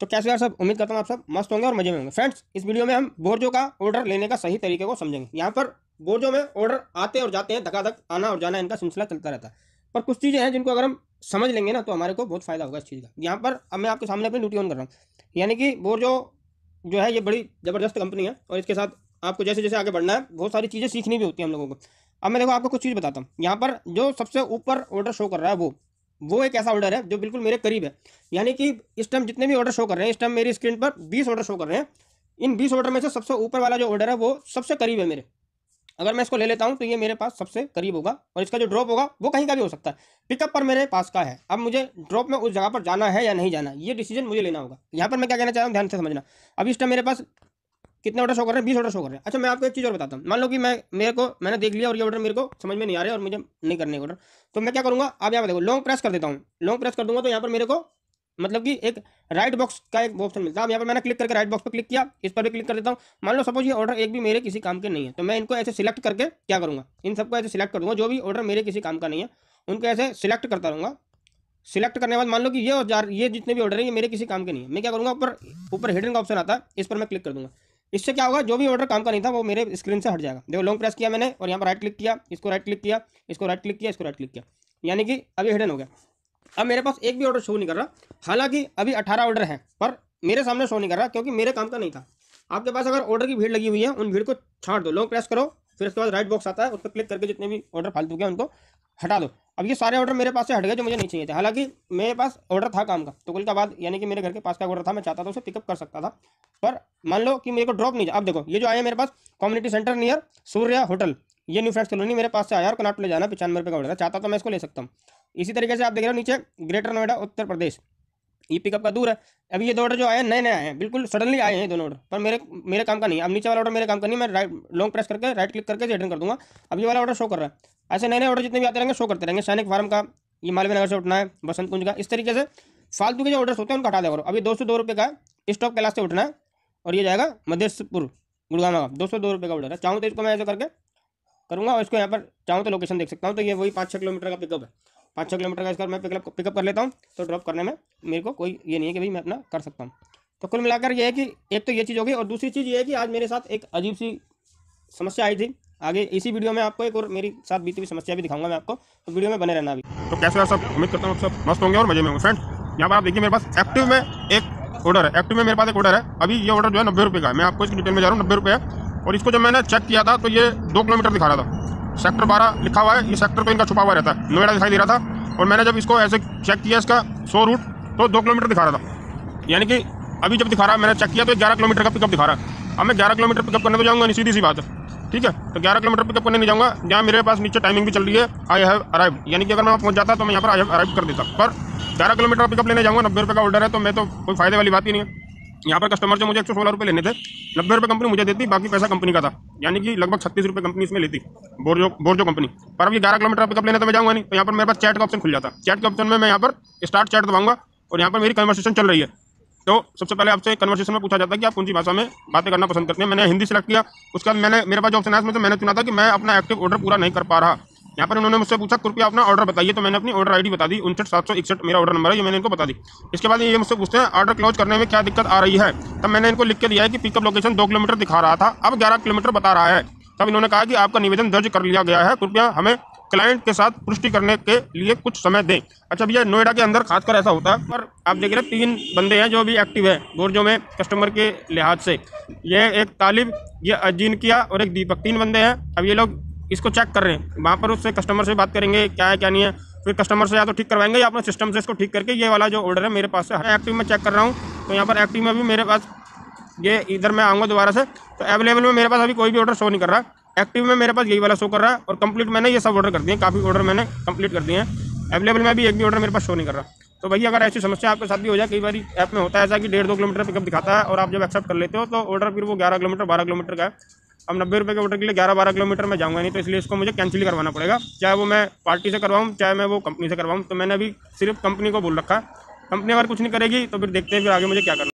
तो कैसे यार सब? उम्मीद करता हूँ आप सब मस्त होंगे और मज़े में होंगे। फ्रेंड्स इस वीडियो में हम बोर्जो का ऑर्डर लेने का सही तरीके को समझेंगे। यहाँ पर बोर्जो में ऑर्डर आते और जाते हैं धक्का धक आना और जाना, इनका सिलसिला चलता रहता है। पर कुछ चीज़ें हैं जिनको अगर हम समझ लेंगे ना तो हमारे को बहुत फ़ायदा होगा इस चीज़ का। यहाँ पर अब मैं आपके सामने अपनी ड्यूटी ऑन कर रहा हूँ। यानी कि बोर्जो जो है, ये बड़ी ज़बरदस्त कंपनी है और इसके साथ आपको जैसे जैसे आगे बढ़ना है, बहुत सारी चीज़ें सीखनी भी होती है हम लोगों को। अब मैं देखो, आपको कुछ चीज़ बताता हूँ। यहाँ पर जो सबसे ऊपर ऑर्डर शो कर रहा है वो वो एक ऐसा ऑर्डर है जो बिल्कुल मेरे करीब है। यानी कि इस टाइम जितने भी ऑर्डर शो कर रहे हैं, इस टाइम मेरी स्क्रीन पर बीस ऑर्डर शो कर रहे हैं। इन बीस ऑर्डर में से सबसे ऊपर वाला जो ऑर्डर है, वो सबसे करीब है मेरे। अगर मैं इसको ले लेता हूँ तो ये मेरे पास सबसे करीब होगा और इसका जो ड्रॉप होगा, वो कहीं का भी हो सकता है। पिकअप पर मेरे पास का है। अब मुझे ड्रॉप में उस जगह पर जाना है या नहीं जाना, ये डिसीज़न मुझे लेना होगा। यहाँ पर मैं क्या कहना चाह रहा हूँ? ध्यान से समझना। अब इस टाइम मेरे पास कितने ऑर्डर शो कर रहे हैं? बीस ऑर्डर शो कर रहे हैं। अच्छा मैं आपको एक चीज़ और बताता हूँ। मान लो कि मैं, मेरे को, मैंने देख लिया और ये ऑर्डर मेरे को समझ में नहीं आ रहे और मुझे नहीं करने ऑर्डर तो मैं क्या करूँगा? आप यहाँ पर देखो लॉन्ग प्रेस कर देता हूँ। लॉन्ग प्रेस कर दूँगा तो यहाँ पर मेरे को मतलब कि एक राइट बॉक्स का एक ऑप्शन मिलता है। अब यहाँ पर मैंने क्लिक करके राइट बॉक्स पर क्लिक किया, इस पर भी क्लिक कर देता हूँ। मान लो सपोज़ ये ऑर्डर एक भी मेरे किसी काम के नहीं है तो मैं इनको ऐसे सिलेक्ट करके क्या करूँगा? इन सबको ऐसे सिलेक्ट कर दूँगा, जो भी ऑर्डर मेरे किसी काम का नहीं है, उनको ऐसे सिलेक्ट करता रहूँगा। सिलेक्ट करने के बाद मान लो कि ये और ये जितने भी ऑर्डर है, ये मेरे किसी काम के नहीं है। मैं क्या करूँगा? ऊपर ऊपर हिडन का ऑप्शन आता है, इस पर मैं क्लिक कर दूँगा। इससे क्या होगा? जो भी ऑर्डर काम का नहीं था, वो मेरे स्क्रीन से हट जाएगा। देखो लॉन्ग प्रेस किया मैंने और यहाँ पर राइट क्लिक किया, इसको राइट क्लिक किया, इसको राइट क्लिक किया, इसको राइट क्लिक किया। यानी कि अभी हिडन हो गया। अब मेरे पास एक भी ऑर्डर शो नहीं कर रहा। हालाँकि अभी अठारह ऑर्डर है, पर मेरे सामने शो नहीं कर रहा क्योंकि मेरे काम का नहीं था। आपके पास अगर ऑर्डर की भीड़ लगी हुई है, उन भीड़ को छाट दो। लॉन्ग प्रेस करो, फिर उसके बाद राइट बॉक्स आता है, उस पर क्लिक करके जितने भी ऑर्डर फालतू के उनको हटा दो। अब ये सारे ऑर्डर मेरे पास से हट गए जो मुझे नहीं चाहिए थे। हालाँकि मेरे पास ऑर्डर था काम का तो बाद यानी कि मेरे घर के पास का ऑर्डर था, मैं चाहता था उसे पिकअप कर सकता था। पर मान लो कि मेरे को ड्रॉप नहीं अब देखो, ये जो आया मेरे पास community centre near Surya hotel ये न्यू फ्रेंड्स कॉलोनी मेरे पास से आया और कनाट ले जाना, पचानवे रुपये का ऑर्डर था चाहता तो मैं इसको ले सकता हूँ। इसी तरीके से आप देख रहे हो नीचे ग्रेटर नोएडा उत्तर प्रदेश। ये पिकअप का दूर है। अभी ये दो ऑर्डर जो आए नए नए आए हैं। बिल्कुल सडनली आए हैं दोनों ऑर्डर पर मेरे मेरे काम का नहीं अब नीचे वाला ऑर्डर मेरे काम का नहीं मैं राइट लॉन्ग प्रेस करके राइट क्लिक करके रिटर्न कर दूँगा। अब ये वाला ऑर्डर शो कर रहा है। ऐसे नए नए ऑर्डर जितने भी आते रहेंगे शो करते रहेंगे। सैनिक फार्म का, ये मालवीय नगर से उठना है बसंत कुंज का। इस तरीके से फालतू के जो ऑर्डर होते हैं, उनको हटा देगा अभी दो सौ दो रुपये का स्टॉक क्लास से उठना है और ये जाएगा मधेशपुर गुड़गामा का। दो सौ दो रुपये का ऑर्डर है। चाहूँ तो इसको मैं ऐसे करके करूँगा और इसको यहाँ पर चाहूँ तो लोकेशन देख सकता हूँ। तो ये वही पाँच छः किलोमीटर का पिकअप है। पाँच छः किलोमीटर का इसका मैं पिकअप पिकअप कर लेता हूँ तो ड्रॉप करने में मेरे को कोई ये नहीं है कि भाई मैं अपना कर सकता हूँ। तो कुल मिलाकर ये है कि एक तो ये चीज़ होगी और दूसरी चीज़ ये है कि आज मेरे साथ एक अजीब सी समस्या आई थी। आगे इसी वीडियो में आपको एक और मेरी साथ बीती हुई समस्या भी दिखाऊँगा मैं आपको। तो वीडियो में बने रहना अभी। तो कैसे सब? उम्मीद करता हूँ सब मस्त होंगे और मज़े में होंगे। फ्रेंड यहाँ पर आप देखिए मेरे पास एक्टिव में एक ऑर्डर है। एक्टिव में मेरे पास एक ऑर्डर है। अभी ये ऑर्डर जो है नब्बे रुपये का मैं आपको इसकी डिटेल में जा रहा हूँ, नब्बे रुपये और इसको जब मैंने चेक किया था तो ये दो किलोमीटर दिखा रहा था। सेक्टर बारह लिखा हुआ है, ये सेक्टर तो इनका छुपा हुआ रहता है। नोएडा दिखाई दे रहा था और मैंने जब इसको ऐसे चेक किया इसका सौ रूट तो दो किलोमीटर दिखा रहा था। यानी कि अभी जब दिखा रहा, मैंने चेक किया तो ग्यारह किलोमीटर का पिकअप दिखा रहा है। अब मैं ग्यारह किलोमीटर पिकअप करने तो जाऊँगा नहीं, सीधी सी बात है। ठीक है तो ग्यारह किलोमीटर पिकअप करने नहीं जाऊँगा, जहाँ मेरे पास नीचे टाइमिंग भी चल रही है आई हैव अराइव यानी कि अगर मैं पहुँच जाता तो मैं यहाँ पर आई हैव अराइव कर देता। पर ग्यारह किलोमीटर पिकअप लेने जाऊँगा, नब्बे रुपये का ऑर्डर है तो मैं तो कोई फ़ायदे वाली बात ही नहीं है। यहाँ पर कस्टमर से मुझे एक सौ सोलह रुपये लेने थे, नब्बे रुपये कंपनी मुझे देती, बाकी पैसा कंपनी का था। यानी कि लगभग छत्तीस रुपये कंपनी इसमें लेती, बोर्जो बोर्जो कंपनी पर ये ग्यारह किलोमीटर पिकअप लेने तो मैं जाऊँगा नहीं। तो यहाँ पर मेरे पास चैट का ऑप्शन खुल जाता। चैट के ऑप्शन में मैं यहाँ पर स्टार्ट चैट दबाऊँगा और यहाँ पर मेरी कन्वर्सेशन चल रही है। तो सबसे पहले आपसे कन्वर्सेशन में पूछा जाता है कि आप कौन सी भाषा में बातें करना पसंद करते हैं। मैंने हिंदी सेलेक्ट किया, उसके बाद मैंने, मेरे पास जो ऑप्शन है उसमें मैंने चुना था कि मैं अपना एक्टिव ऑर्डर पूरा नहीं कर पा रहा। यहाँ पर उन्होंने मुझसे पूछा कृपया अपना ऑर्डर बताइए। तो मैंने अपनी ऑर्डर आईडी बता दी, उनसठ सात सौ इकसठ, मेरा ऑर्डर नंबर है, ये मैंने इनको बता दी। इसके बाद ये मुझसे पूछते हैं ऑर्डर क्लोज करने में क्या दिक्कत आ रही है? तब मैंने इनको लिख के दिया है कि पिकअप लोकेशन दो किलोमीटर दिखा रहा था, अब ग्यारह किलोमीटर बता रहा है। तब इन्होंने कहा कि आपका निवेदन दर्ज कर लिया गया है। कृपया हमें क्लाइंट के साथ पुष्टि करने के लिए कुछ समय दें। अच्छा भैया, नोएडा के अंदर खासकर ऐसा होता है, पर आप देख रहे हैं, तीन बंदे हैं जो भी एक्टिव है, गोरजो में कस्टमर के लिहाज से। ये एक तालिब, ये अजीन किया और एक दीपक, तीन बंदे हैं। अब ये लोग इसको चेक कर रहे हैं। वहाँ पर उससे कस्टमर से बात करेंगे, क्या है, क्या नहीं है। फिर कस्टमर से या तो ठीक करवाएँगे या अपने सिस्टम से इसको ठीक करके ये वाला जो ऑर्डर है मेरे पास से एक्टिव में चेक कर रहा हूँ। तो यहाँ पर एक्टिव में भी मेरे पास ये इधर मैं आऊँगा दोबारा से। तो अवेलेबल में मेरे पास अभी कोई भी ऑर्डर शो नहीं कर रहा। एक्टिव में मेरे पास यही वाला शो कर रहा है और कंप्लीट मैंने ये सब ऑर्डर कर दिए काफ़ी ऑर्डर मैंने कंप्लीट कर दिए हैं। अवेलेबल में भी एक भी ऑर्डर मेरे पास शो नहीं कर रहा। तो भैया अगर ऐसी समस्या आपके साथ भी हो जाए, कई बार ऐप में होता है ऐसा कि डेढ़ दो किलोमीटर पिकअप दिखाता है और आप जब एक्सेप्ट कर लेते हो तो ऑर्डर फिर वो ग्यारह किलोमीटर, बारह किलोमीटर का है। अब नब्बे रुपये के ऑर्डर के लिए ग्यारह बारह किलोमीटर में जाऊँगा नहीं तो इसलिए इसको मुझे कैंसिल करवाना पड़ेगा। चाहे वो मैं पार्टी से करवाऊँ, चाहे मैं वो कंपनी से करवाऊँ तो मैंने अभी सिर्फ़ कंपनी को बोल रखा। कंपनी अगर कुछ नहीं करेगी तो फिर देखते हैं फिर आगे मुझे क्या करना